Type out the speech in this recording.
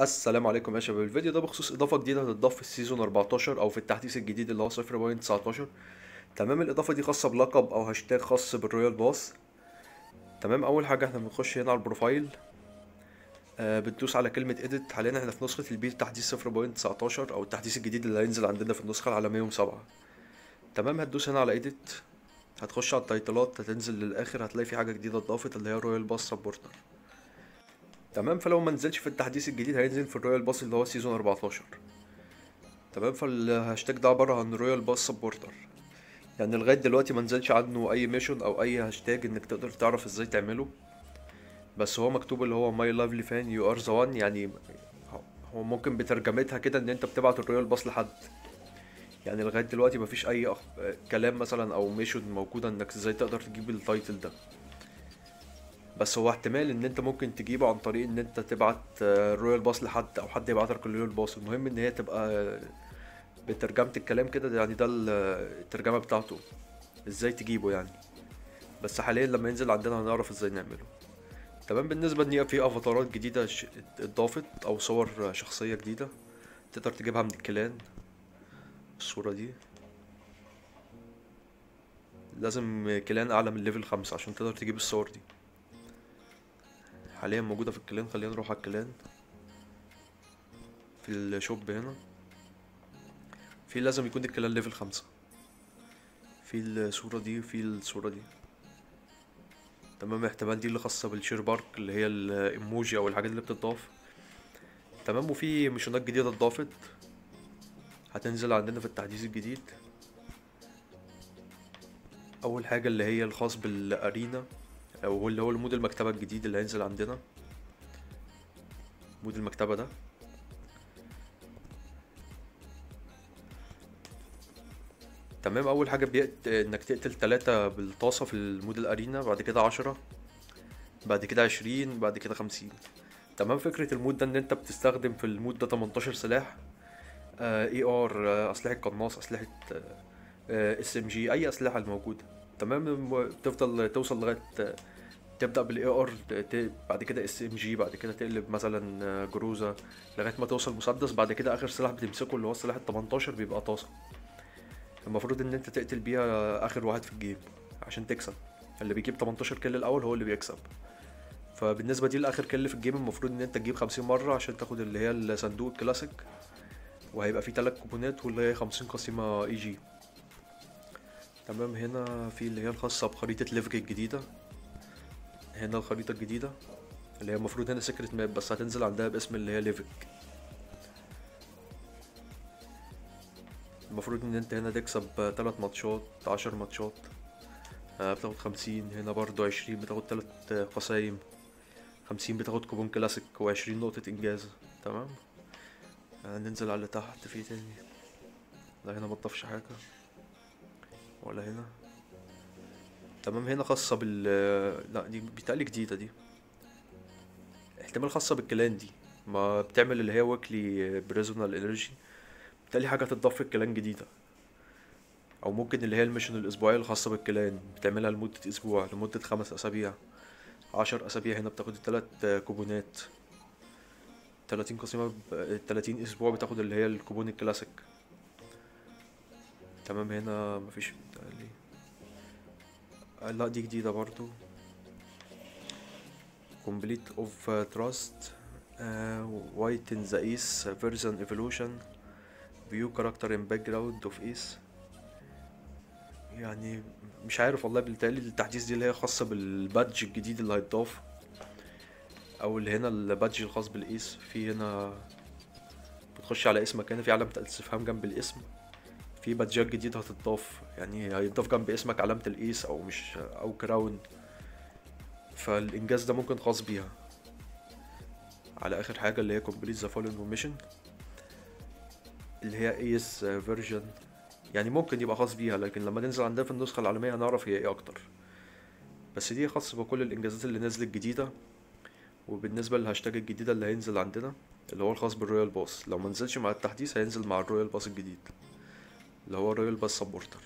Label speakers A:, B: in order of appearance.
A: السلام عليكم يا شباب. الفيديو ده بخصوص إضافة جديدة هتضاف في ال season 14 أو في التحديث الجديد اللي هو 0.19 تمام الإضافة دي خاصة بلقب أو هاشتاج خاص بال Royal Pass. تمام أول حاجة إحنا بنخش هنا على ال profile. آه بتدوس على كلمة edit حاليا إحنا في نسخة البيت تحديث 0.19 أو التحديث الجديد اللي هينزل عندنا في النسخة العالمية يوم 7 تمام هتدوس هنا على edit هتخش على ال title ات هتنزل للآخر هتلاقي في حاجة جديدة اتضافت اللي هي Royal Pass Supporter تمام؟ فلو ما نزلش في التحديث الجديد هينزل في ال Royal Pass اللي هو season 14 تمام؟ فالهاشتاج ده عبارة عن Royal Pass Supporter يعني لغاية دلوقتي ما نزلش عنه أي mission أو أي هاشتاج إنك تقدر تعرف إزاي تعمله. بس هو مكتوب اللي هو my lovely fan you are the one يعني هو ممكن بترجمتها كده إن أنت بتبعت ال Royal Pass لحد. يعني لغاية دلوقتي مفيش أي أخ... كلام مثلا أو mission موجودة إنك إزاي تقدر تجيب ال title ده. بس هو احتمال إن أنت ممكن تجيبه عن طريق إن أنت تبعت Royal Pass لحد أو حد يبعت لك ال Royal Pass المهم إن هي تبقى بترجمة الكلام كده يعني ده الترجمة بتاعته. إزاي تجيبه يعني؟ بس حاليا لما ينزل عندنا هنعرف إزاي نعمله. تمام بالنسبة إن في أفاتارات جديدة اتضافت أو صور شخصية جديدة تقدر تجيبها من ال clan. الصورة دي. لازم clan أعلى من level خمسة عشان تقدر تجيب الصور دي. حاليا موجودة في ال clan خلينا نروح على ال clan في ال shop هنا. في لازم يكون ال clan level خمسة. في الصورة دي وفي الصورة دي. تمام احتمال دي اللي خاصة بال Cheer Park اللي هي الإيموجي أو الحاجات اللي بتضاف تمام وفي mission ات جديدة اتضافت. هتنزل عندنا في التحديث الجديد. أول حاجة اللي هي الخاص بال arena. أو اللي هو ال mode المكتبة الجديد اللي هينزل عندنا. mode المكتبة ده. تمام أول حاجة بيقت... إنك تقتل تلاتة بالطاسة في ال mode ال arena بعد كده عشرة بعد كده عشرين بعد كده خمسين. تمام فكرة ال mode ده إن أنت بتستخدم في ال mode ده تمنتاشر سلاح AR أسلحة قناص أسلحة SMG أي أسلحة الموجودة. تمام بتفضل توصل لغاية تبدأ بال AR بعد كده SMG بعد كده تقلب مثلا Groza لغاية ما توصل مسدس بعد كده آخر سلاح بتمسكه اللي هو السلاح ال 18 بيبقى طاسة. المفروض إن أنت تقتل بيها آخر واحد في ال game عشان تكسب. اللي بيجيب 18 kill الأول هو اللي بيكسب. فبالنسبة دي لآخر kill في ال game المفروض إن أنت تجيب 50 مرة عشان تاخد اللي هي الصندوق الكلاسيك وهيبقى فيه 3 كوبونات واللي هي 50 قسيمة AG تمام هنا في اللي هي الخاصة بخريطة Livik الجديدة. هنا الخريطة الجديدة اللي هي المفروض هنا secret map بس هتنزل عندها باسم اللي هي Livik المفروض إن أنت هنا تكسب تلات ماتشات عشر ماتشات. بتاخد خمسين هنا برضو عشرين بتاخد تلات قسايم خمسين بتاخد كوبون كلاسيك وعشرين نقطة إنجاز. تمام؟ ننزل على تحت. في تاني؟ لا هنا مطفش حاجة. ولا هنا؟ تمام هنا خاصة بال لا دي بتقلي جديدة دي. احتمال خاصة بالكلان دي. ما بتعمل اللي هي ويكلي بريزونال انرجي بتقلي حاجة تضاف في الكلان جديدة. أو ممكن اللي هي الميشن الأسبوعية الخاصة بالكلان. بتعملها لمدة أسبوع لمدة خمس أسابيع. عشر أسابيع هنا بتاخد التلات كوبونات. تلاتين قسيمة تلاتين أسبوع بتاخد اللي هي الكوبون الكلاسيك. تمام هنا مفيش. لا دي جديدة برضو. Of uh, trust uh, white in the east version evolution view character in background of east. يعني مش عارف والله بالتالي التحديث دي اللي هي خاصة بالبادج الجديد اللي هيتضاف أو اللي هنا البادج الخاص بالإيس. في هنا بتخش على اسمك هنا في علامة الاستفهام جنب الاسم. في بادجات جديدة هتضاف يعني هيضاف جنب اسمك علامة القيس أو مش أو كراون. فالإنجاز ده ممكن خاص بيها. على آخر حاجة اللي هي complete the following mission اللي هي Ace version يعني ممكن يبقى خاص بيها لكن لما ننزل عندها في النسخة العالمية هنعرف هي إيه أكتر. بس دي خاصة بكل الإنجازات اللي نزلت جديدة. وبالنسبة للهاشتاج الجديدة اللي هينزل عندنا اللي هو الخاص بال Royal Pass. لو منزلش مع التحديث هينزل مع ال Royal Pass الجديد. اللي هو Royal Pass Supporter.